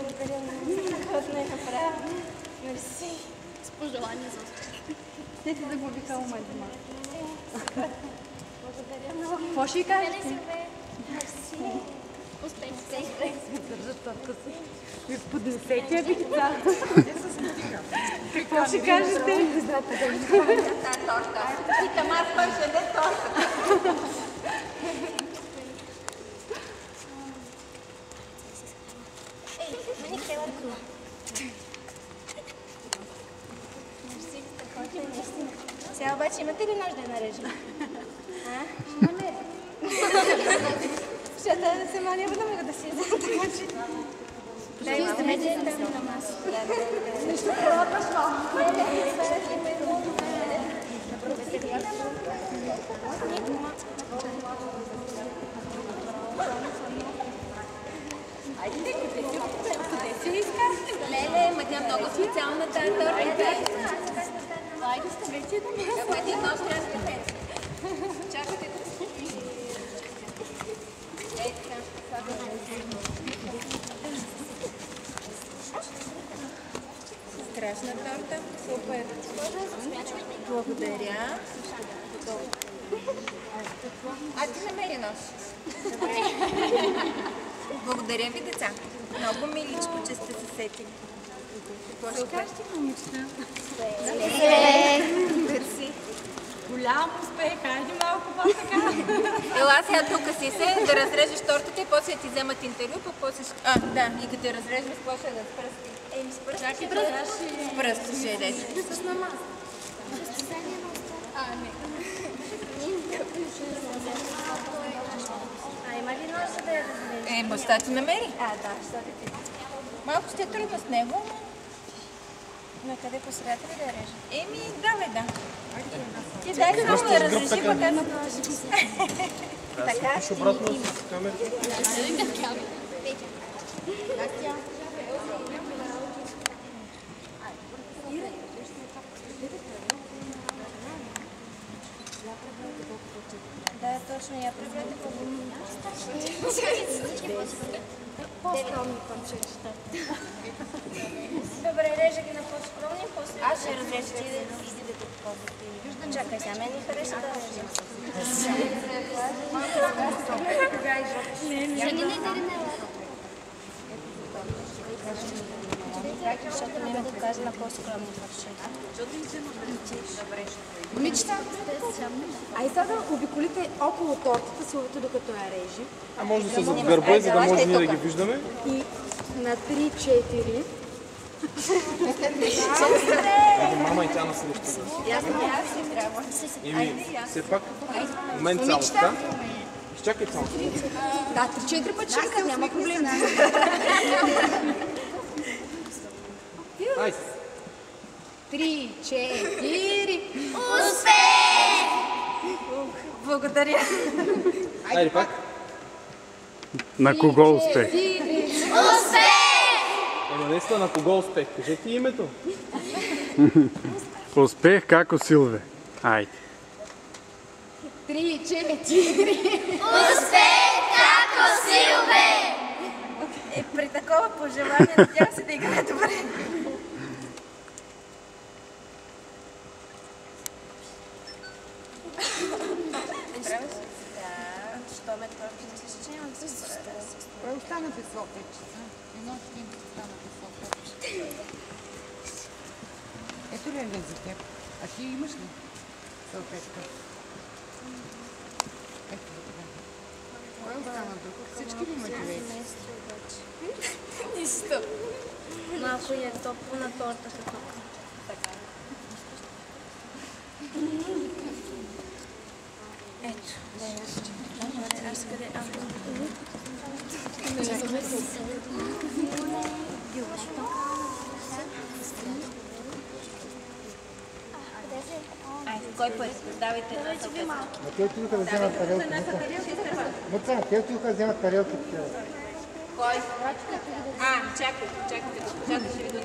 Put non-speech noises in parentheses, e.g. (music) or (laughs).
Благодаря много за какво направя. Мерси. С пожелания за успех. Те ти загубиха ума и дома. Благодаря много. Какво ще ви кажете? Мерси. Успех. Държат топка си. Ви поднесете я бихта. Какво ще кажете? Торта. Питам аз пърше, не торта. Сега обаче имате ли нож да нарежем? А? Имаме. Защото да се маня, да мога да си ядем, така че... Да, имаме да там на маса. Нищо пробваш малко. Не, не, това е Леле, ма тя много специална тази торта. Айде, ставете да ме. Ама един нощ трябва да сте. Чакайте да Ей, така. Страшна торта. Супер. Благодаря. А ти намери нож. Благодаря ви, деца. Много миличко, че сте се сетили. Ще кажете, момичета? Мерси. Голям успех, хайде малко по-така. Ела сега тук си се, да разрежеш тортата и после ти вземат интервю, пък после ще... А, да, и като разрежеш, какво ще да с пръсти? Еми, с пръст. Чакай, с пръсти ще ядеш. С намаз. Състезание на А, не. А има ли нож за да я разрежем? Е, баща ти намери. А, да, защото ти. Малко ще е трудно с него, но... На къде по средата ли да я режем? Еми, давай, да. Ти дай само да разреши, пък аз... Така, Ще обратно с камерите. Да, точно, я преврете по По-скромни панчета. Добре, режа ги на по-скромни, после... Аз ще разрежа ти да изидете по Чакай, сега мен ми хареса да режа. Жени не дерне Защото ми да кажа на по-скромни парчета. Момичета, ай сега да обиколите около тортата, силовете докато я режи. А може да се зад гърба, за да може ние да ги виждаме. И на 3-4. Мама и тя на следващата. Ясно, аз си трябва. Еми, все пак, момент така. Изчакай само. Да, 3-4 пъти ще няма проблем. Айде. 3-4. Благодаря. Айде пак. На кого успех? Ема наистина на кого успех? Кажете името. (laughs) Успех како Силве. Айде. 3-4. Е, при такова пожелание, надявам се да играе добре. Правиш? Да, що ме това мислиш, че нямам да се справя с това. Кой останате салфетчета? Едно от тим останате салфетчета. Ето ли е за теб? А ти имаш ли салфетка? Ето така. Кой остана друг? Всички ли имате вече? Нищо. Малко е топло на тортата тук. Ето. Аз къде? А, Айде, кой път? Давайте една салфетка. А те отидоха да вземат тарелки. Мъца, те отидоха да вземат тарелки. Кой? А, чакай, чакайте, чакай, ще ви